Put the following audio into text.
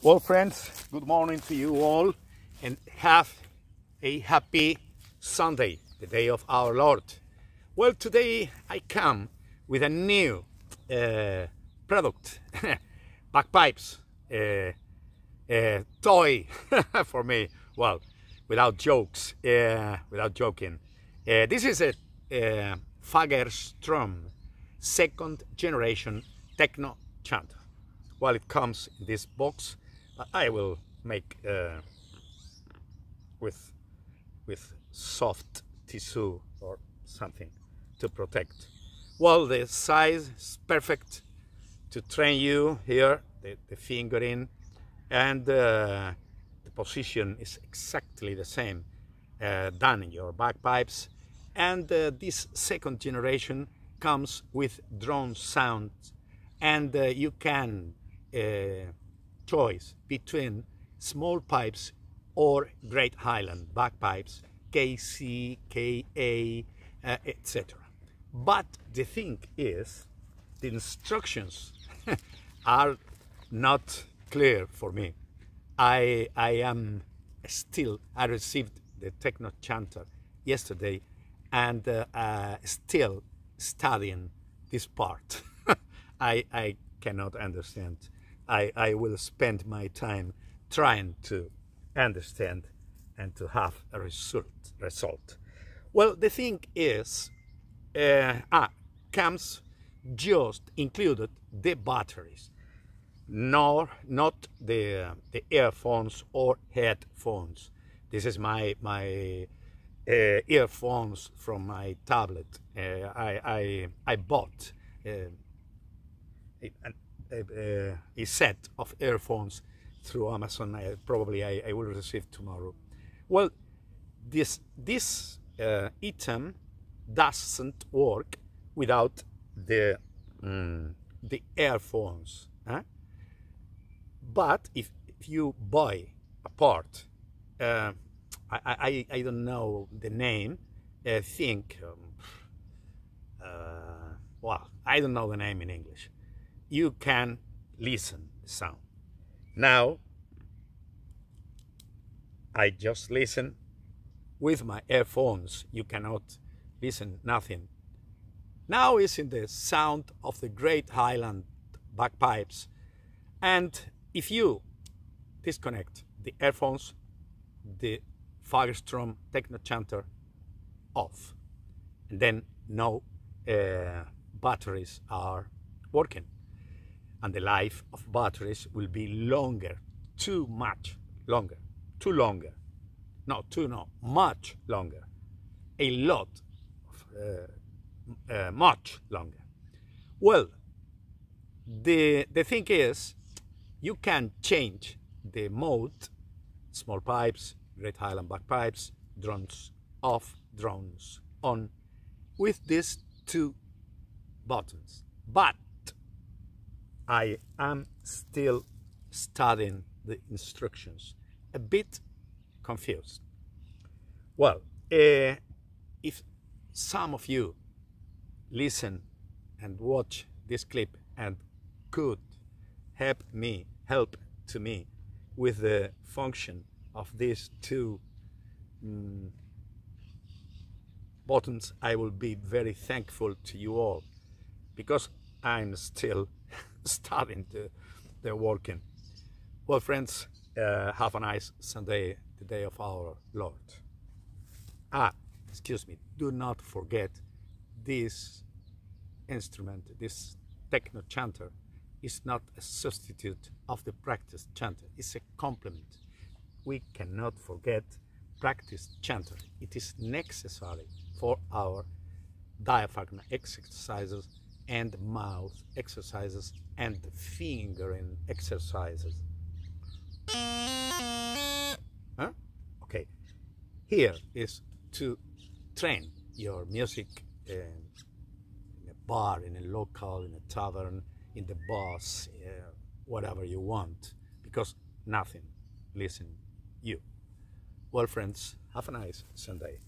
Well, friends, good morning to you all and have a happy Sunday, the day of our Lord. Well, today I come with a new uh, product, bagpipes, uh, uh, toy for me. Well, without jokes, uh, without joking. Uh, this is a, a Fagerström second generation techno chanter. Well, it comes in this box, I will make uh, with with soft tissue or something to protect. Well, the size is perfect to train you here, the, the fingering, and uh, the position is exactly the same uh, done in your bagpipes. And uh, this second generation comes with drone sound, and uh, you can uh, choice between small pipes or Great Highland bagpipes, KC, KA, uh, etc. But the thing is, the instructions are not clear for me. I, I am still, I received the Techno Chanter yesterday and uh, uh, still studying this part. I, I cannot understand I, I will spend my time trying to understand and to have a result. result. Well, the thing is, uh, ah, comes just included the batteries, nor not the the earphones or headphones. This is my my uh, earphones from my tablet. Uh, I, I I bought uh, a, a, set of earphones through Amazon. I, probably I, I, will receive tomorrow. Well, this this uh, item doesn't work without the mm, the earphones. Huh? But if, if you buy a part, uh, I, I, I don't know the name. I think, um, uh, well, I don't know the name in English you can listen sound. Now, I just listen with my earphones. You cannot listen nothing. Now is in the sound of the Great Highland bagpipes. And if you disconnect the earphones, the Fagerström Techno Chanter off, and then no uh, batteries are working and the life of batteries will be longer, too much longer, too longer, no, too no, much longer, a lot, of, uh, uh, much longer. Well, the the thing is, you can change the mode, small pipes, Great Highland bagpipes, drones off, drones on, with these two buttons. But I am still studying the instructions, a bit confused. Well, uh, if some of you listen and watch this clip and could help me, help to me with the function of these two um, buttons, I will be very thankful to you all because I'm still starting to they're working. Well, friends, uh, have a nice Sunday, the day of our Lord. Ah, excuse me, do not forget this instrument, this techno chanter, is not a substitute of the practice chanter, it's a complement. We cannot forget practice chanter. It is necessary for our diaphragm exercises and mouth exercises and fingering exercises. Huh? Okay, here is to train your music in, in a bar, in a local, in a tavern, in the bus, uh, whatever you want, because nothing listen you. Well, friends, have a nice Sunday.